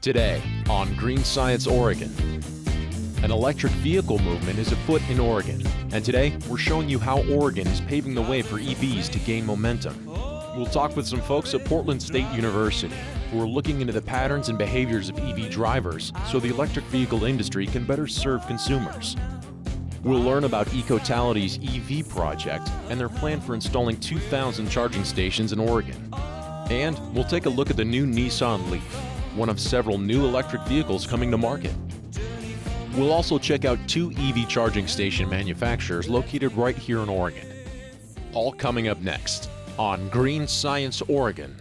Today on Green Science Oregon. An electric vehicle movement is afoot in Oregon, and today we're showing you how Oregon is paving the way for EVs to gain momentum. We'll talk with some folks at Portland State University who are looking into the patterns and behaviors of EV drivers so the electric vehicle industry can better serve consumers. We'll learn about Ecotality's EV project and their plan for installing 2,000 charging stations in Oregon. And we'll take a look at the new Nissan Leaf, one of several new electric vehicles coming to market. We'll also check out two EV charging station manufacturers located right here in Oregon. All coming up next on Green Science Oregon.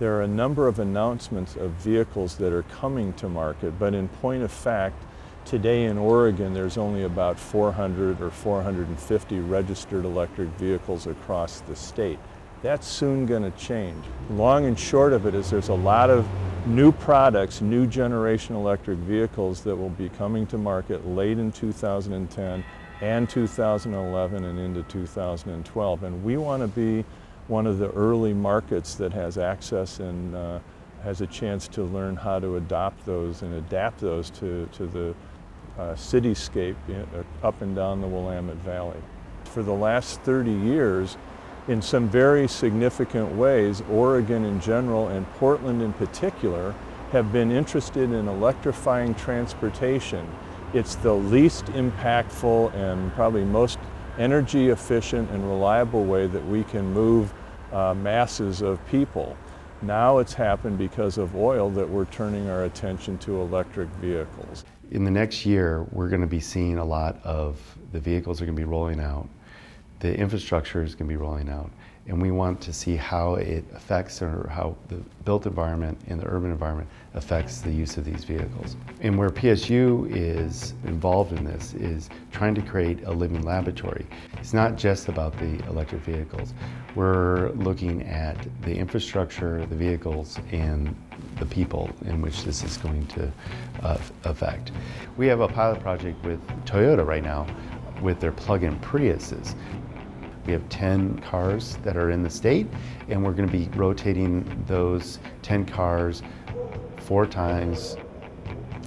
There are a number of announcements of vehicles that are coming to market, but in point of fact, today in Oregon there's only about 400 or 450 registered electric vehicles across the state. That's soon going to change. Long and short of it is there's a lot of new products, new generation electric vehicles that will be coming to market late in 2010 and 2011 and into 2012. And we want to be one of the early markets that has access and uh, has a chance to learn how to adopt those and adapt those to, to the uh, cityscape uh, up and down the Willamette Valley. For the last 30 years, in some very significant ways, Oregon in general and Portland in particular have been interested in electrifying transportation. It's the least impactful and probably most energy efficient and reliable way that we can move uh, masses of people. Now it's happened because of oil that we're turning our attention to electric vehicles. In the next year, we're going to be seeing a lot of the vehicles are going to be rolling out. The infrastructure is going to be rolling out. And we want to see how it affects or how the built environment and the urban environment affects the use of these vehicles. And where PSU is involved in this is trying to create a living laboratory. It's not just about the electric vehicles. We're looking at the infrastructure, the vehicles, and the people in which this is going to uh, affect. We have a pilot project with Toyota right now with their plug-in Priuses. We have 10 cars that are in the state, and we're going to be rotating those 10 cars four times,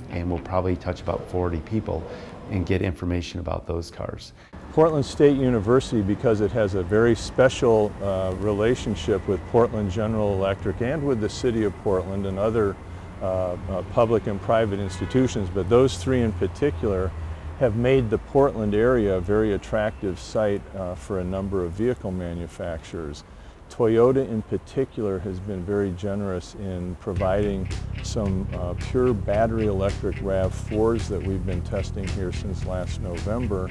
and we'll probably touch about 40 people and get information about those cars. Portland State University, because it has a very special uh, relationship with Portland General Electric and with the City of Portland and other uh, uh, public and private institutions, but those three in particular have made the Portland area a very attractive site uh, for a number of vehicle manufacturers. Toyota in particular has been very generous in providing some uh, pure battery electric RAV4s that we've been testing here since last November.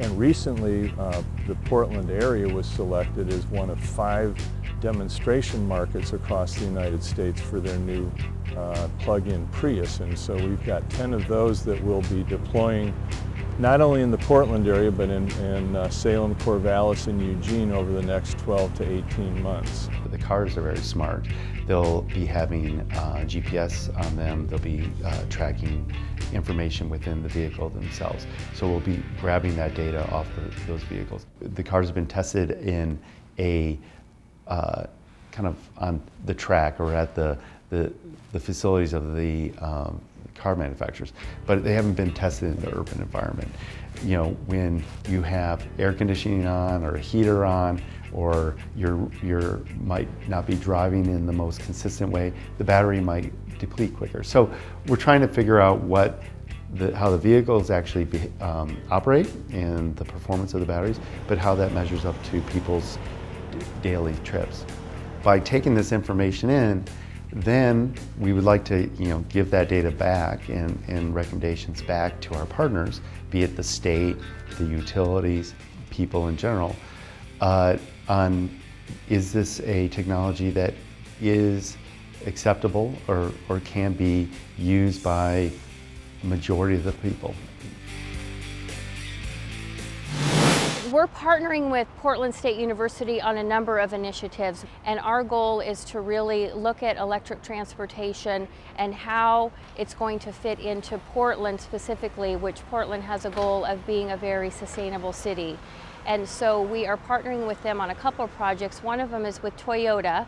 And recently, uh, the Portland area was selected as one of five demonstration markets across the United States for their new uh, plug-in Prius. And so we've got 10 of those that we'll be deploying not only in the Portland area, but in, in uh, Salem, Corvallis, and Eugene over the next 12 to 18 months. The cars are very smart. They'll be having uh, GPS on them. They'll be uh, tracking information within the vehicle themselves. So we'll be grabbing that data off the, those vehicles. The cars have been tested in a uh, kind of on the track or at the, the, the facilities of the um, car manufacturers, but they haven't been tested in the urban environment. You know, when you have air conditioning on or a heater on, or you're, you're might not be driving in the most consistent way, the battery might deplete quicker. So we're trying to figure out what the, how the vehicles actually be, um, operate and the performance of the batteries, but how that measures up to people's daily trips. By taking this information in, then we would like to you know, give that data back and, and recommendations back to our partners, be it the state, the utilities, people in general, uh, on is this a technology that is acceptable or, or can be used by majority of the people We're partnering with Portland State University on a number of initiatives, and our goal is to really look at electric transportation and how it's going to fit into Portland specifically, which Portland has a goal of being a very sustainable city. And so we are partnering with them on a couple of projects. One of them is with Toyota.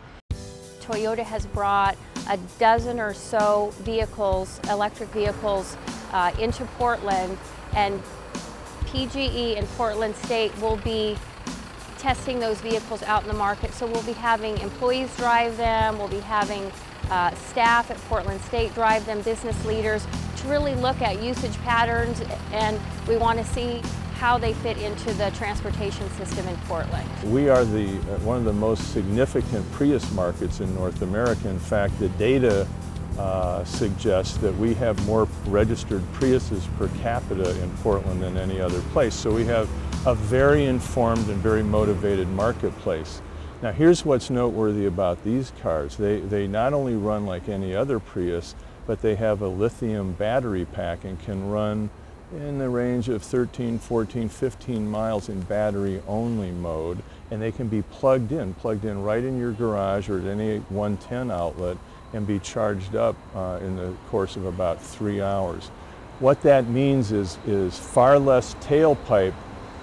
Toyota has brought a dozen or so vehicles, electric vehicles, uh, into Portland, and PGE and Portland State will be testing those vehicles out in the market. So we'll be having employees drive them, we'll be having uh, staff at Portland State drive them, business leaders, to really look at usage patterns. And we want to see how they fit into the transportation system in Portland. We are the, uh, one of the most significant Prius markets in North America. In fact, the data uh, suggests that we have more registered Priuses per capita in Portland than any other place. So we have a very informed and very motivated marketplace. Now here's what's noteworthy about these cars. They, they not only run like any other Prius, but they have a lithium battery pack and can run in the range of 13, 14, 15 miles in battery only mode and they can be plugged in, plugged in right in your garage or at any 110 outlet and be charged up uh, in the course of about three hours. What that means is, is far less tailpipe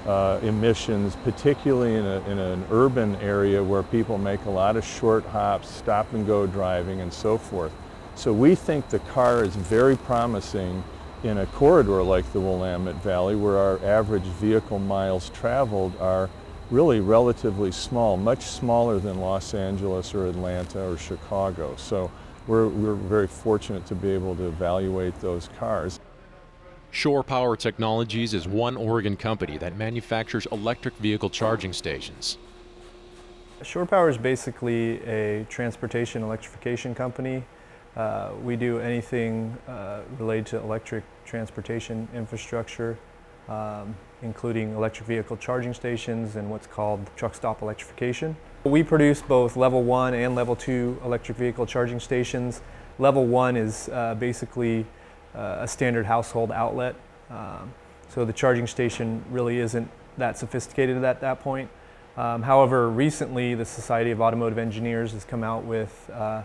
uh, emissions, particularly in, a, in an urban area where people make a lot of short hops, stop and go driving and so forth. So we think the car is very promising in a corridor like the Willamette Valley where our average vehicle miles traveled are really relatively small, much smaller than Los Angeles or Atlanta or Chicago. So we're, we're very fortunate to be able to evaluate those cars. Shore Power Technologies is one Oregon company that manufactures electric vehicle charging stations. Shore Power is basically a transportation electrification company. Uh, we do anything uh, related to electric transportation infrastructure um, including electric vehicle charging stations and what's called truck stop electrification. We produce both level one and level two electric vehicle charging stations. Level one is uh, basically uh, a standard household outlet. Um, so the charging station really isn't that sophisticated at that point. Um, however, recently the Society of Automotive Engineers has come out with uh,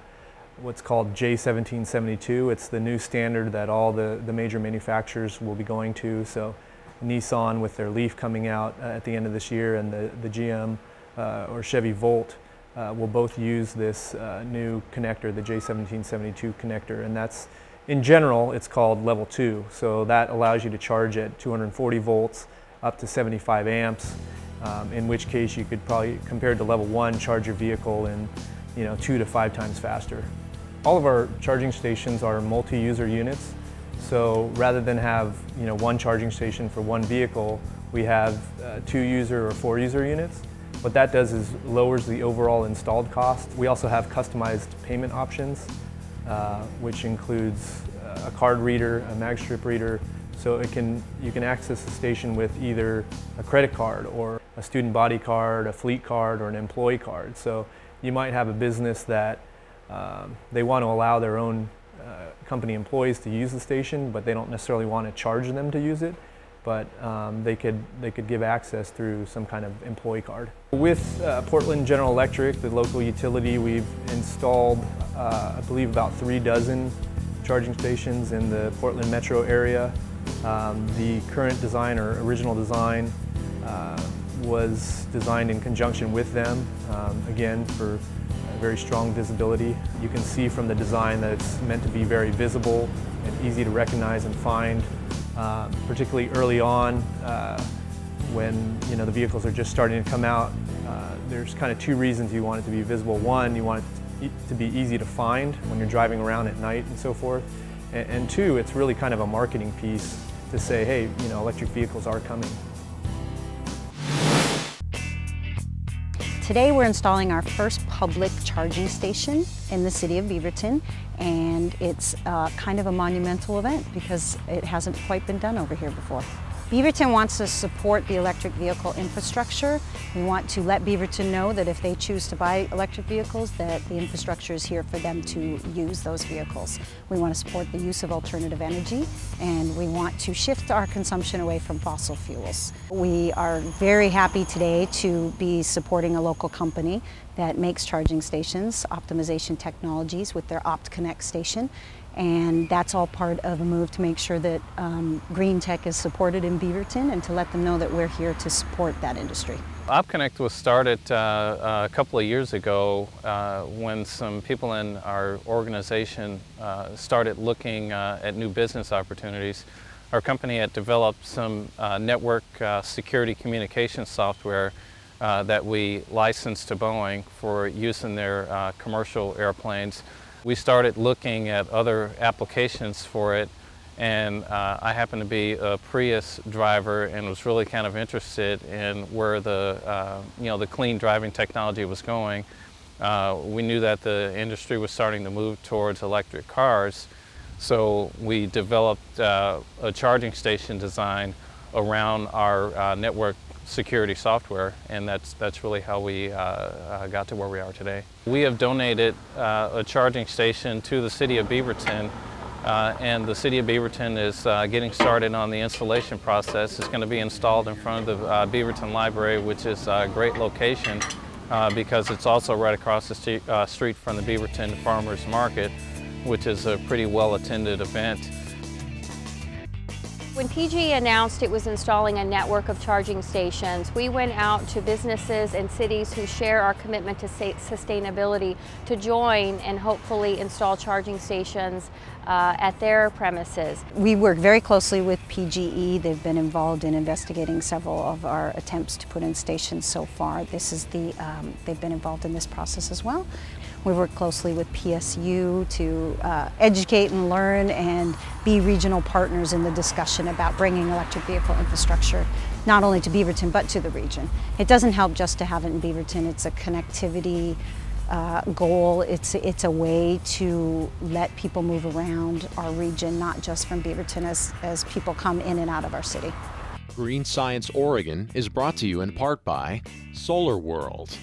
what's called J1772. It's the new standard that all the, the major manufacturers will be going to. So Nissan with their Leaf coming out uh, at the end of this year and the, the GM uh, or Chevy Volt uh, will both use this uh, new connector, the J1772 connector, and that's in general it's called level 2. So that allows you to charge at 240 volts up to 75 amps, um, in which case you could probably, compared to level 1, charge your vehicle in you know, two to five times faster. All of our charging stations are multi-user units, so rather than have you know, one charging station for one vehicle, we have uh, two user or four user units. What that does is lowers the overall installed cost. We also have customized payment options, uh, which includes uh, a card reader, a magstrip reader, so it can, you can access the station with either a credit card or a student body card, a fleet card, or an employee card. So you might have a business that um, they want to allow their own uh, company employees to use the station, but they don't necessarily want to charge them to use it. But um, they could they could give access through some kind of employee card. With uh, Portland General Electric, the local utility, we've installed uh, I believe about three dozen charging stations in the Portland metro area. Um, the current design or original design uh, was designed in conjunction with them, um, again for very strong visibility. You can see from the design that it's meant to be very visible and easy to recognize and find, uh, particularly early on uh, when you know the vehicles are just starting to come out. Uh, there's kind of two reasons you want it to be visible. One, you want it to be easy to find when you're driving around at night and so forth. And, and two, it's really kind of a marketing piece to say, hey, you know, electric vehicles are coming. Today we're installing our first public charging station in the city of Beaverton and it's uh, kind of a monumental event because it hasn't quite been done over here before. Beaverton wants to support the electric vehicle infrastructure. We want to let Beaverton know that if they choose to buy electric vehicles, that the infrastructure is here for them to use those vehicles. We want to support the use of alternative energy and we want to shift our consumption away from fossil fuels. We are very happy today to be supporting a local company that makes charging stations, Optimization Technologies with their OpConnect station and that's all part of a move to make sure that um, green tech is supported in Beaverton and to let them know that we're here to support that industry. OpConnect was started uh, a couple of years ago uh, when some people in our organization uh, started looking uh, at new business opportunities. Our company had developed some uh, network uh, security communication software that we licensed to Boeing for use in their commercial airplanes we started looking at other applications for it and uh, I happened to be a Prius driver and was really kind of interested in where the, uh, you know, the clean driving technology was going. Uh, we knew that the industry was starting to move towards electric cars, so we developed uh, a charging station design around our uh, network security software, and that's, that's really how we uh, uh, got to where we are today. We have donated uh, a charging station to the City of Beaverton, uh, and the City of Beaverton is uh, getting started on the installation process. It's going to be installed in front of the uh, Beaverton Library, which is a great location because it's also right across the st street from the Beaverton Farmers Market, which is a pretty well-attended event. When PGE announced it was installing a network of charging stations, we went out to businesses and cities who share our commitment to sustainability to join and hopefully install charging stations uh, at their premises. We work very closely with PGE. They've been involved in investigating several of our attempts to put in stations so far. This is the, um, they've been involved in this process as well. We work closely with PSU to uh, educate and learn and be regional partners in the discussion about bringing electric vehicle infrastructure not only to Beaverton but to the region. It doesn't help just to have it in Beaverton, it's a connectivity uh, goal. It's, it's a way to let people move around our region, not just from Beaverton as, as people come in and out of our city. Green Science Oregon is brought to you in part by Solar World.